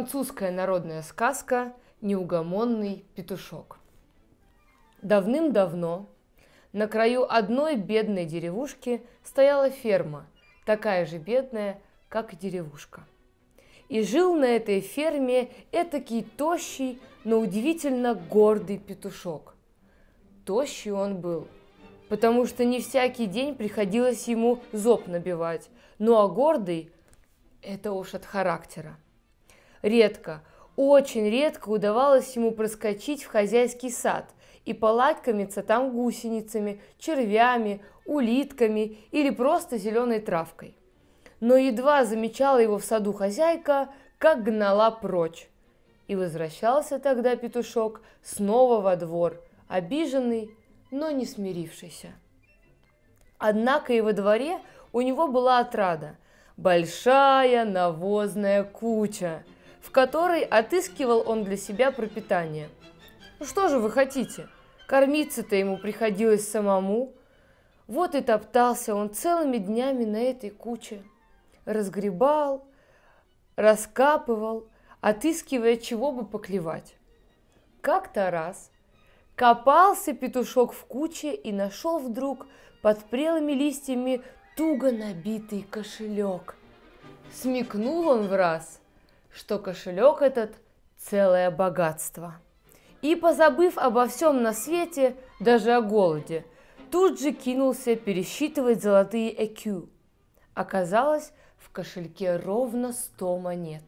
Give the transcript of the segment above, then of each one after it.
Французская народная сказка «Неугомонный петушок». Давным-давно на краю одной бедной деревушки стояла ферма, такая же бедная, как и деревушка. И жил на этой ферме этакий тощий, но удивительно гордый петушок. Тощий он был, потому что не всякий день приходилось ему зоб набивать, ну а гордый – это уж от характера. Редко, очень редко удавалось ему проскочить в хозяйский сад и полакомиться там гусеницами, червями, улитками или просто зеленой травкой. Но едва замечала его в саду хозяйка, как гнала прочь. И возвращался тогда петушок снова во двор, обиженный, но не смирившийся. Однако и во дворе у него была отрада – большая навозная куча – в которой отыскивал он для себя пропитание. Ну что же вы хотите? Кормиться-то ему приходилось самому. Вот и топтался он целыми днями на этой куче. Разгребал, раскапывал, отыскивая, чего бы поклевать. Как-то раз копался петушок в куче и нашел вдруг под прелыми листьями туго набитый кошелек. Смекнул он в раз – что кошелек этот – целое богатство. И, позабыв обо всем на свете, даже о голоде, тут же кинулся пересчитывать золотые ЭКЮ. Оказалось, в кошельке ровно сто монет.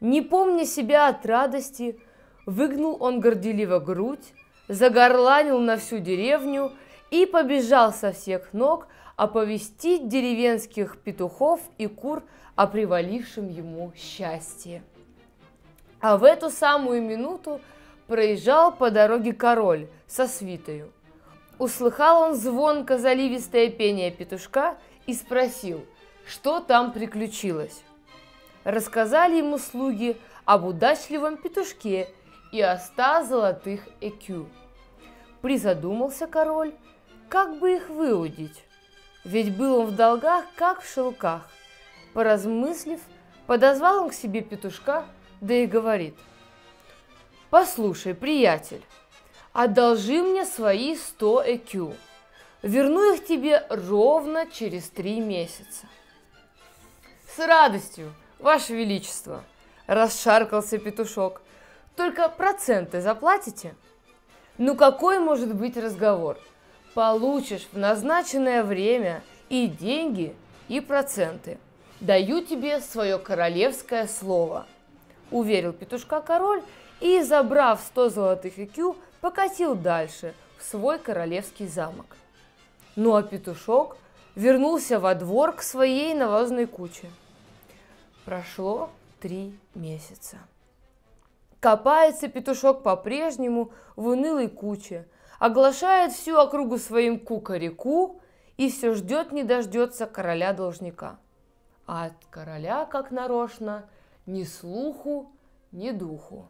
Не помня себя от радости, выгнул он горделиво грудь, загорланил на всю деревню и побежал со всех ног оповестить деревенских петухов и кур о привалившем ему счастье. А в эту самую минуту проезжал по дороге король со свитою. Услыхал он звонко заливистое пение петушка и спросил, что там приключилось. Рассказали ему слуги об удачливом петушке и о ста золотых экю. Призадумался король, как бы их выудить, ведь был он в долгах, как в шелках – Поразмыслив, подозвал он к себе петушка, да и говорит. «Послушай, приятель, одолжи мне свои сто ЭКЮ. Верну их тебе ровно через три месяца». «С радостью, Ваше Величество!» – расшаркался петушок. «Только проценты заплатите?» «Ну какой может быть разговор? Получишь в назначенное время и деньги, и проценты». «Даю тебе свое королевское слово», – уверил петушка король и, забрав сто золотых икю, покатил дальше в свой королевский замок. Ну а петушок вернулся во двор к своей навозной куче. Прошло три месяца. Копается петушок по-прежнему в унылой куче, оглашает всю округу своим кукареку и все ждет не дождется короля-должника – а от короля, как нарочно, ни слуху, ни духу.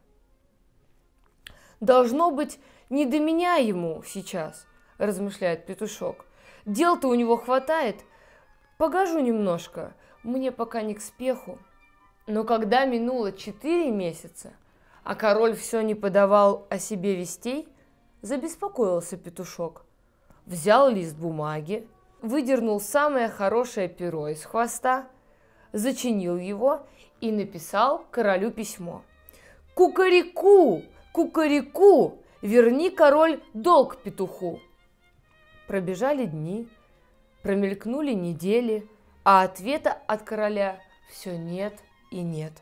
Должно быть, не до меня ему сейчас, размышляет петушок. Дел-то у него хватает. Погожу немножко, мне пока не к спеху. Но когда минуло четыре месяца, а король все не подавал о себе вестей, забеспокоился петушок. Взял лист бумаги, выдернул самое хорошее перо из хвоста – зачинил его и написал королю письмо. «Кукареку! Кукареку! Верни, король, долг петуху!» Пробежали дни, промелькнули недели, а ответа от короля все нет и нет.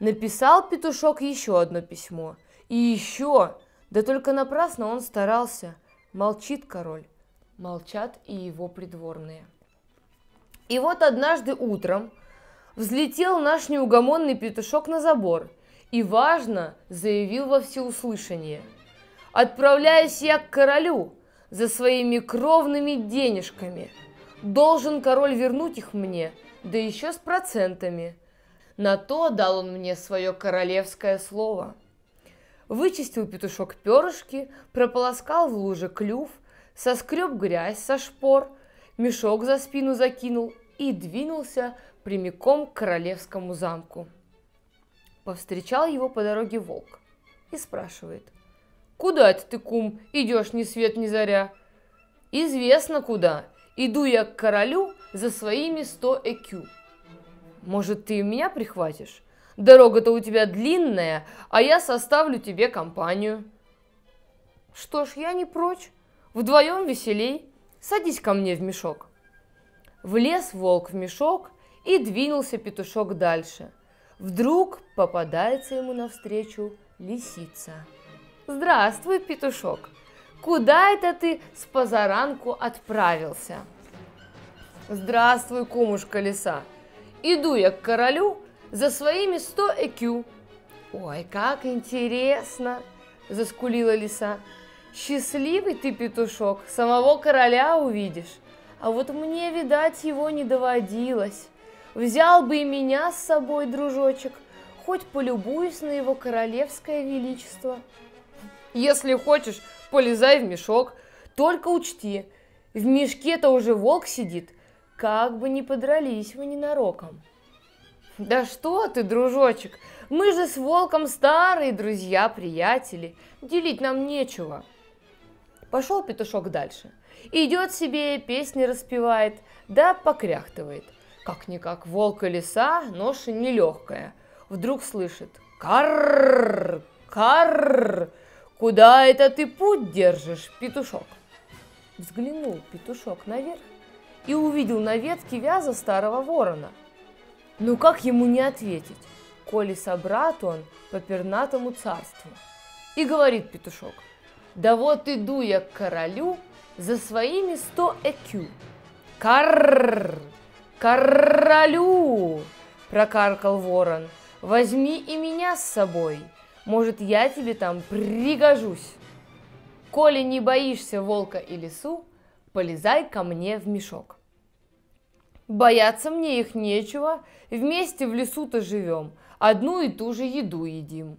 Написал петушок еще одно письмо. И еще, да только напрасно он старался. Молчит король, молчат и его придворные. И вот однажды утром взлетел наш неугомонный петушок на забор и, важно, заявил во всеуслышание. «Отправляюсь я к королю за своими кровными денежками. Должен король вернуть их мне, да еще с процентами. На то дал он мне свое королевское слово». Вычистил петушок перышки, прополоскал в луже клюв, соскреб грязь со шпор – мешок за спину закинул и двинулся прямиком к королевскому замку. Повстречал его по дороге волк и спрашивает. «Куда это ты, кум, идешь ни свет ни заря?» «Известно куда. Иду я к королю за своими сто экю». «Может, ты меня прихватишь? Дорога-то у тебя длинная, а я составлю тебе компанию». «Что ж, я не прочь. Вдвоем веселей. Садись ко мне в мешок». Влез волк в мешок, и двинулся петушок дальше. Вдруг попадается ему навстречу лисица. «Здравствуй, петушок! Куда это ты с позаранку отправился?» «Здравствуй, кумушка лиса! Иду я к королю за своими сто экю!» «Ой, как интересно!» – заскулила лиса. «Счастливый ты, петушок, самого короля увидишь, а вот мне, видать, его не доводилось. Взял бы и меня с собой, дружочек, хоть полюбуюсь на его королевское величество. Если хочешь, полезай в мешок, только учти, в мешке-то уже волк сидит, как бы не подрались вы ненароком. Да что ты, дружочек, мы же с волком старые друзья-приятели, делить нам нечего. Пошел петушок дальше. Идет себе, песни распевает, да покряхтывает. Как-никак волк и лиса, ноша нелегкая. Вдруг слышит «Карр! Карр! Куда это ты путь держишь, петушок?» Взглянул петушок наверх и увидел на ветке вяза старого ворона. Ну как ему не ответить, коли собрат он по пернатому царству? И говорит петушок, да вот иду я к королю за своими сто экю. Карр! «Королю!» – прокаркал ворон. «Возьми и меня с собой. Может, я тебе там пригожусь. Коли не боишься волка и лису, полезай ко мне в мешок». Бояться мне их нечего, вместе в лесу-то живем, одну и ту же еду едим.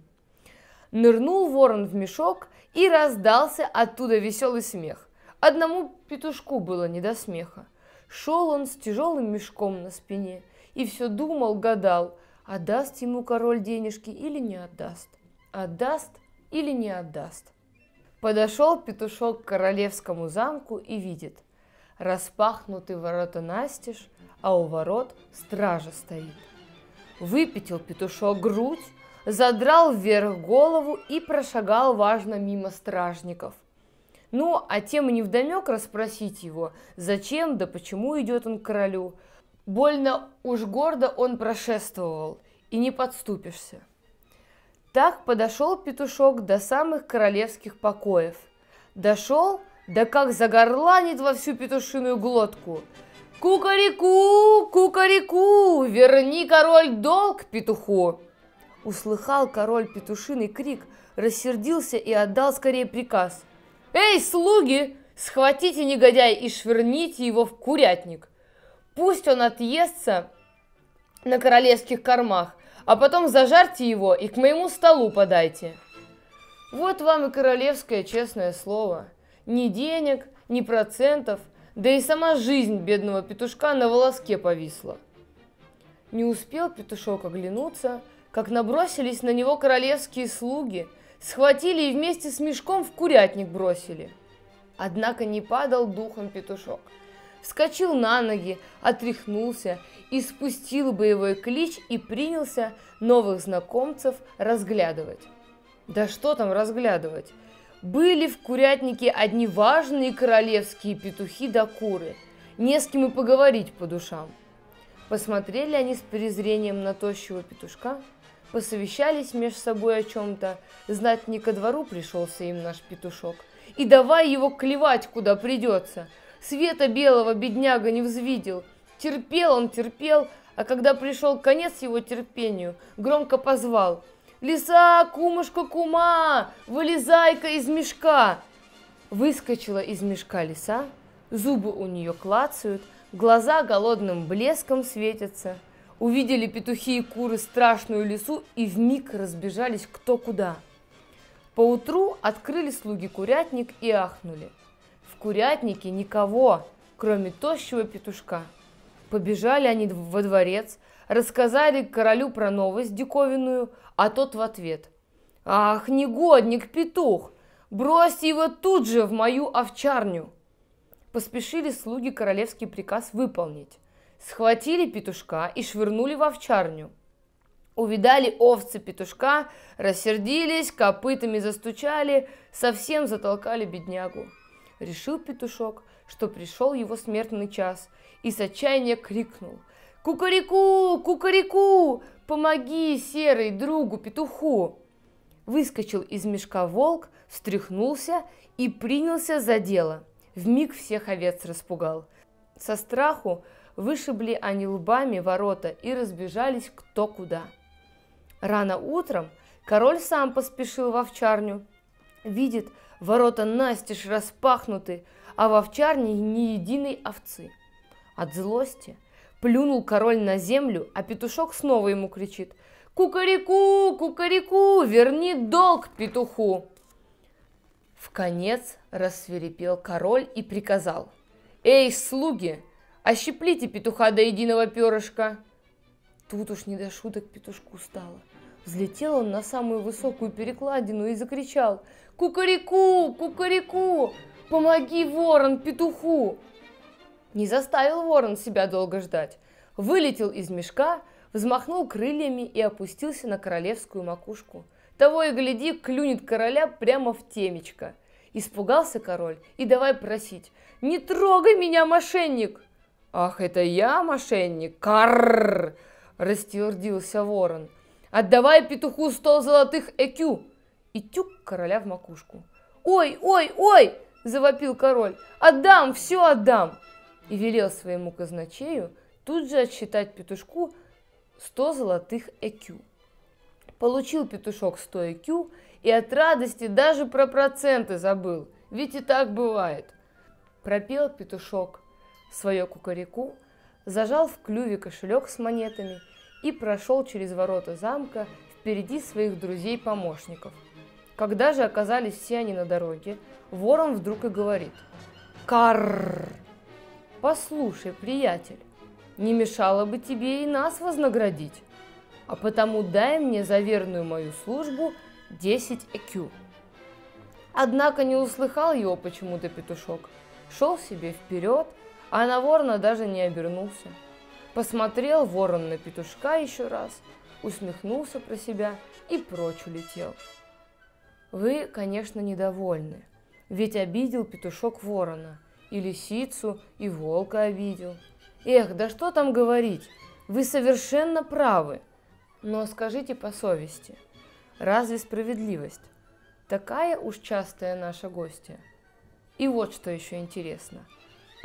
Нырнул ворон в мешок и раздался оттуда веселый смех. Одному петушку было не до смеха. Шел он с тяжелым мешком на спине и все думал, гадал, отдаст ему король денежки или не отдаст, отдаст или не отдаст. Подошел петушок к королевскому замку и видит, распахнуты ворота настежь, а у ворот стража стоит. Выпятил петушок грудь, задрал вверх голову и прошагал важно мимо стражников – ну, а тем и невдомек расспросить его, зачем да почему идет он к королю. Больно уж гордо он прошествовал, и не подступишься. Так подошел петушок до самых королевских покоев. Дошел, да как загорланит во всю петушиную глотку. «Кукареку! Кукареку! Верни, король, долг петуху!» Услыхал король петушиный крик, рассердился и отдал скорее приказ – «Эй, слуги, схватите негодяй и швырните его в курятник. Пусть он отъестся на королевских кормах, а потом зажарьте его и к моему столу подайте». Вот вам и королевское честное слово. Ни денег, ни процентов, да и сама жизнь бедного петушка на волоске повисла. Не успел петушок оглянуться, как набросились на него королевские слуги – Схватили и вместе с мешком в курятник бросили. Однако не падал духом петушок. Вскочил на ноги, отряхнулся и спустил боевой клич и принялся новых знакомцев разглядывать. Да что там разглядывать? Были в курятнике одни важные королевские петухи да куры. Не с кем и поговорить по душам. Посмотрели они с презрением на тощего петушка – посовещались между собой о чем-то. Знать не ко двору пришелся им наш петушок. И давай его клевать, куда придется. Света белого бедняга не взвидел. Терпел он, терпел, а когда пришел конец его терпению, громко позвал. «Лиса, кумушка, кума, вылезай-ка из мешка!» Выскочила из мешка лиса, зубы у нее клацают, глаза голодным блеском светятся – Увидели петухи и куры страшную лесу и в миг разбежались кто куда. Поутру открыли слуги курятник и ахнули. В курятнике никого, кроме тощего петушка. Побежали они во дворец, рассказали королю про новость диковинную, а тот в ответ. «Ах, негодник, петух! Бросьте его тут же в мою овчарню!» Поспешили слуги королевский приказ выполнить. Схватили петушка и швырнули в овчарню. Увидали овцы петушка, рассердились, копытами застучали, совсем затолкали беднягу. Решил петушок, что пришел его смертный час, и с отчаяния крикнул «Кукареку! Кукареку! Помоги, серый, другу, петуху!» Выскочил из мешка волк, встряхнулся и принялся за дело. В миг всех овец распугал. Со страху вышибли они лбами ворота и разбежались кто куда. Рано утром король сам поспешил в овчарню. Видит, ворота настежь распахнуты, а в овчарне ни единой овцы. От злости плюнул король на землю, а петушок снова ему кричит «Кукареку, кукареку, верни долг петуху!» В конец рассверепел король и приказал «Эй, слуги, ощиплите петуха до единого перышка!» Тут уж не до шуток петушку стало. Взлетел он на самую высокую перекладину и закричал «Кукареку! Кукареку! Помоги, ворон, петуху!» Не заставил ворон себя долго ждать. Вылетел из мешка, взмахнул крыльями и опустился на королевскую макушку. Того и гляди, клюнет короля прямо в темечко. Испугался король и давай просить «Не трогай меня, мошенник!» «Ах, это я, мошенник! Карр!» – раствердился ворон. «Отдавай петуху сто золотых экю!» И тюк короля в макушку. «Ой, ой, ой!» – завопил король. «Отдам, все отдам!» И велел своему казначею тут же отсчитать петушку сто золотых экю. Получил петушок сто экю и от радости даже про проценты забыл, ведь и так бывает. Пропел петушок свое кукареку, зажал в клюве кошелек с монетами и прошел через ворота замка впереди своих друзей-помощников. Когда же оказались все они на дороге, ворон вдруг и говорит «Карр! Послушай, приятель, не мешало бы тебе и нас вознаградить, а потому дай мне за верную мою службу 10 экю». Однако не услыхал его почему-то петушок, шел себе вперед, а на ворона даже не обернулся. Посмотрел ворон на петушка еще раз, усмехнулся про себя и прочь улетел. Вы, конечно, недовольны, ведь обидел петушок ворона, и лисицу, и волка обидел. Эх, да что там говорить, вы совершенно правы. Но скажите по совести, разве справедливость такая уж частая наша гостья? И вот что еще интересно.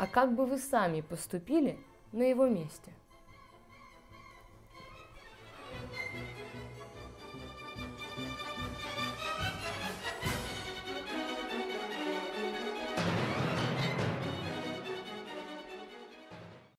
А как бы вы сами поступили на его месте?